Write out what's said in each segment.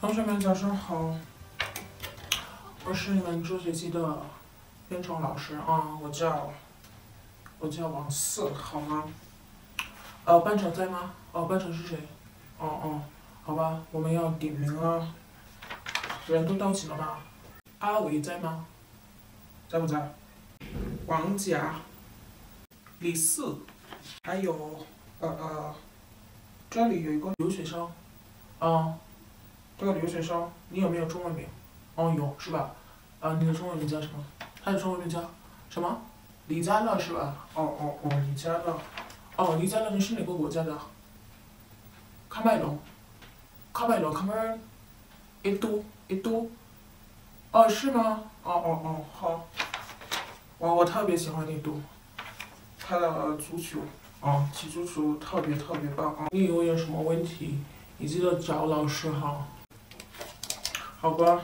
同学们早上好，我是你们这学期的编程老师啊，我叫我叫王四，好吗？呃，班长在吗？哦，班长是谁？哦哦，好吧，我们要点名啊。人都到齐了吗？阿伟在吗？在不在？王甲、李四，还有呃呃，这里有一个留学生，啊。这个留学生，你有没有中文名？哦，有是吧？啊，你的中文名叫什么？他的中文名叫什么？李佳乐是吧？哦哦哦，李佳乐。哦，李佳乐，你是哪个国家的？喀麦隆。喀麦隆，喀麦隆，印度，印度。哦，是吗？哦哦哦，好。哇，我特别喜欢印度，他的足球，哦，踢足球特别特别棒啊！你以后有什么问题，你记得找老师哈。好吧，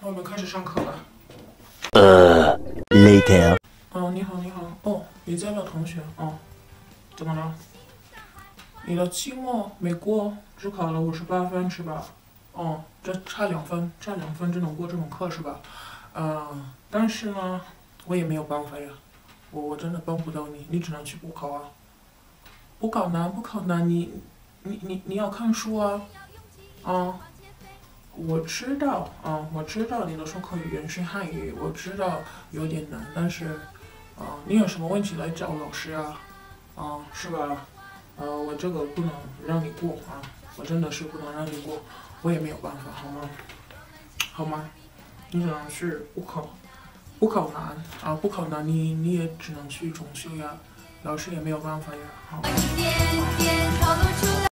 那我们开始上课吧。呃，later。哦，你好，你好。哦，李佳乐同学。哦，怎么了？你的期末没过，只考了五十八分是吧？哦，这差两分，差两分就能过这种课是吧？嗯，但是呢，我也没有办法呀，我我真的帮不到你，你只能去补考啊。补考难，补考难，你。你你你要看书啊，啊，我知道啊，我知道你的授课语言是汉语，我知道有点难，但是，啊，你有什么问题来找老师啊，啊，是吧？呃，我这个不能让你过啊，我真的是不能让你过，我也没有办法，好吗？好吗？你只能去补考，补考难啊，补考难，你你也只能去重修呀，老师也没有办法呀，好。